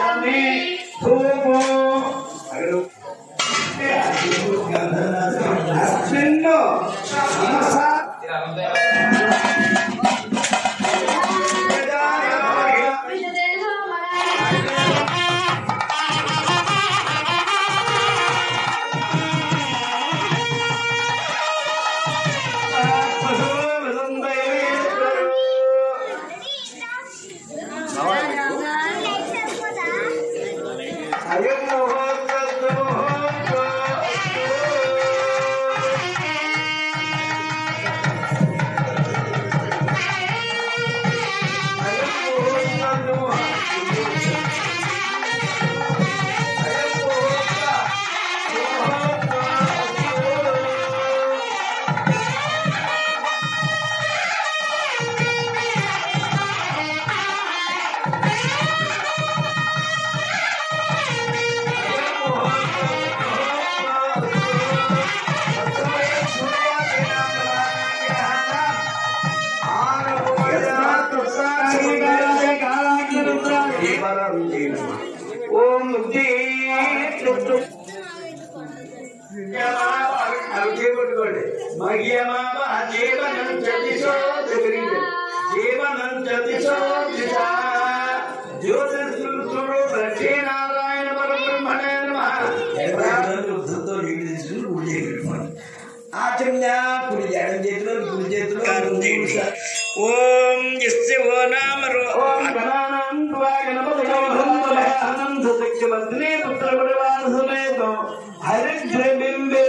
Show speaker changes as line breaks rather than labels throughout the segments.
আমি ধুবো जीवनं चतिशो जीवनं चतिशो ज्योतिर्स्वरूपे नारायण परब्रह्मणे नमः
पूजे आचरण्या पूजनं जेत्र पूजेत्र
ओम यस्य वो नाम रो ओम गणानां त्वाय नमः अनंत सत्यवदने पुत्र परिवार समेत हरिद्र बिंबे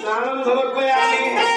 प्राणम भवत्वयामि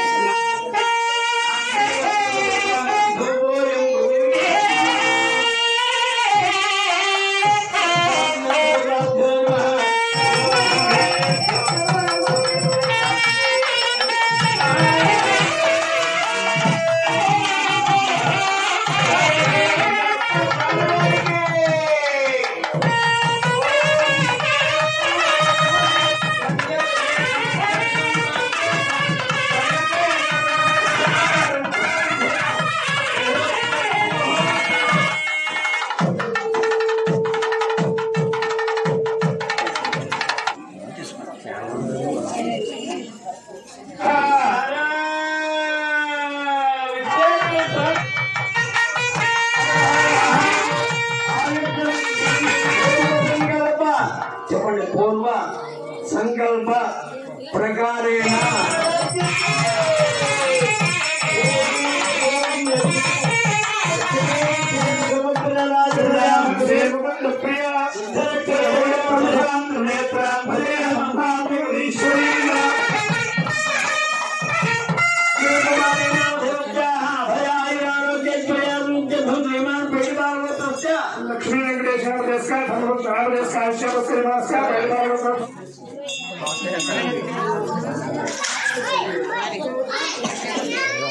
No, no,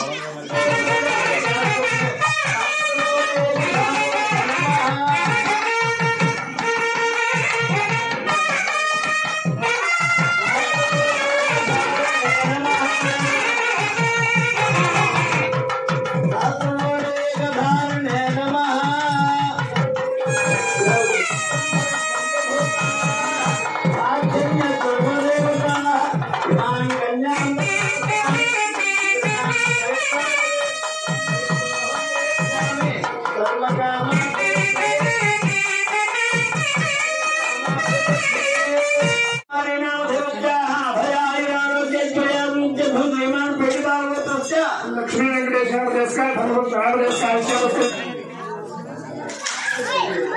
Thank you.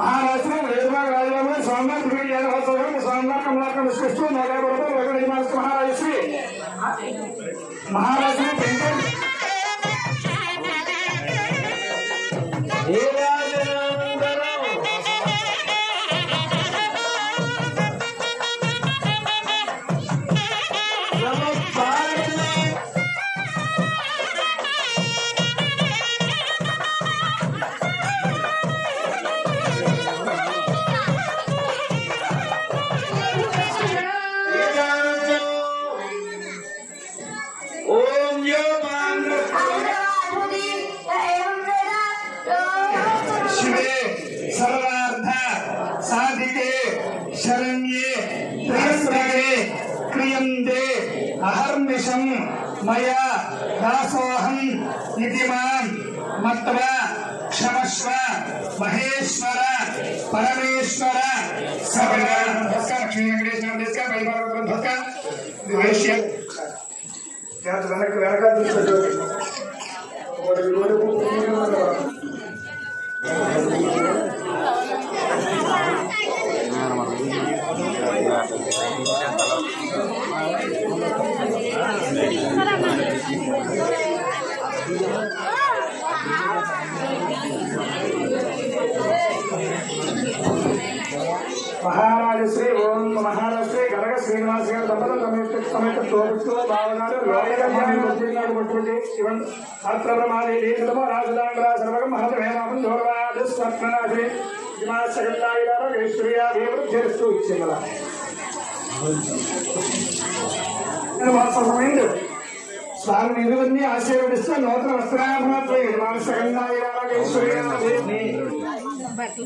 महाराज शिवे सर्वार्थ साधिके शरण्ये त्रयस्त्रये क्रियन्ते अहर्निशं, मया दासोऽहम् इति माँ, मत्वा, क्षमस्व, महेश्वर, परमेश्वर सर्वदा नमस्कार, लक्ष्मी वेंकटेश శ్రీనివాస్ గారు తప్ప కమ్యూనిస్ట్ సమేత ప్రభుత్వ భావనాలు లోకటువంటి శివన్ అర్థప్రమాణి రాజధాని సర్వం హరత వేదామం దూర్వాదు స్వప్ననాథి హిమాచగల్లాయిలారు ఈశ్వర్యా దేవుడు చేస్తూ ఇచ్చింది సమయంలో సార్ నిలువన్నీ ఆశీర్వదిస్తూ నూతన వస్త్రాభరణతో హిమాచగల్లాయిలాగేశ్వర్యాన్ని బట్టలు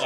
ya.